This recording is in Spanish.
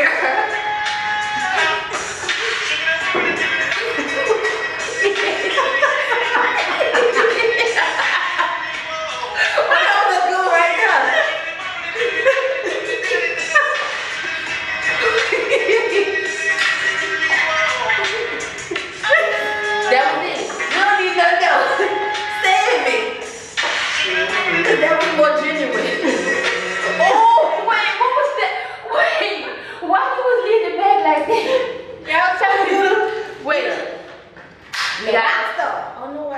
here. Mira. Oh,